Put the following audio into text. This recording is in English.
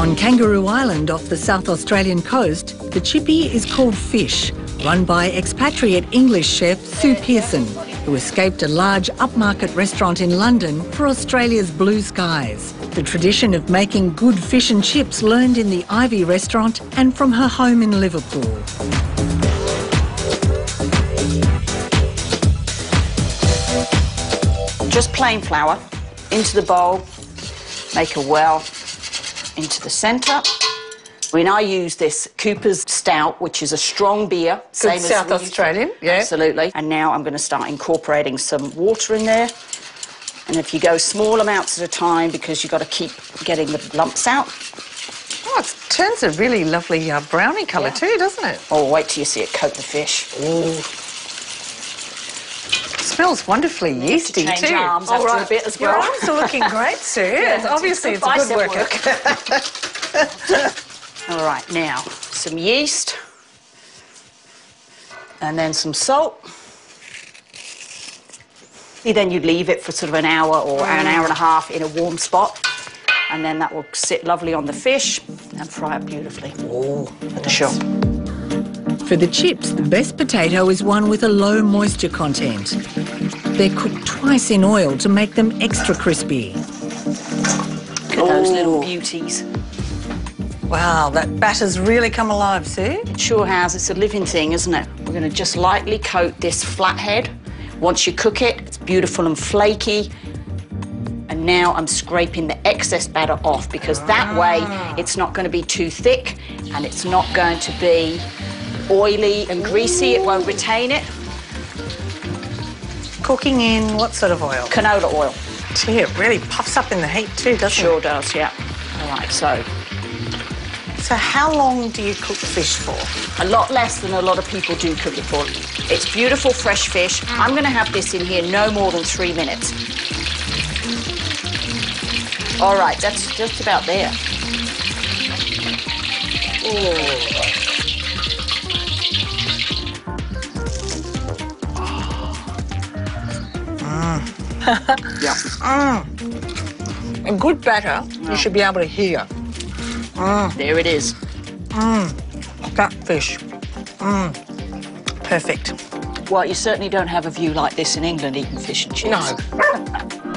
On Kangaroo Island off the South Australian coast, the chippy is called fish, run by expatriate English chef Sue Pearson, who escaped a large upmarket restaurant in London for Australia's blue skies. The tradition of making good fish and chips learned in the Ivy restaurant and from her home in Liverpool. Just plain flour into the bowl, make a well into the centre. I mean, I use this Cooper's Stout, which is a strong beer. Good South we use- Australian, yeah. Absolutely. And now I'm going to start incorporating some water in there. And if you go small amounts at a time, because you've got to keep getting the lumps out. Oh, it turns a really lovely uh, brownie colour Yeah. too, doesn't it? Oh, wait till you see it coat the fish. Smells wonderfully yeasty change too. arms after a bit as Your arms are looking great, Sue. It's Obviously, it's a good bicep workout. All right, now some yeast and then some salt. Then you'd leave it for sort of an hour or an mm. hour and a half in a warm spot. And then that will sit lovely on the fish and fry up beautifully. Oh, at the shop. For the chips, the best potato is one with a low moisture content. They're cooked twice in oil to make them extra crispy. Look at those little beauties. Wow, that batter's really come alive, Sue. It sure has. It's a living thing, isn't it? We're going to just lightly coat this flathead. Once you cook it, it's beautiful and flaky. And now I'm scraping the excess batter off because that way ah. it's not going to be too thick and it's not going to be oily and greasy. It won't retain it. Cooking in what sort of oil? Canola oil. Gee, it really puffs up in the heat too, doesn't Sure it? does, yeah. All right, so So how long do you cook fish for? a lot less than a lot of people do cook it for. It's beautiful fresh fish. I'm going to have this in here no more than three minutes. All right, that's just about there. Yeah, mm. A good batter, you should be able to hear mm. there it is. Mm. that fish. Mm. Perfect. Well, you certainly don't have a view like this in England eating fish and chips. No.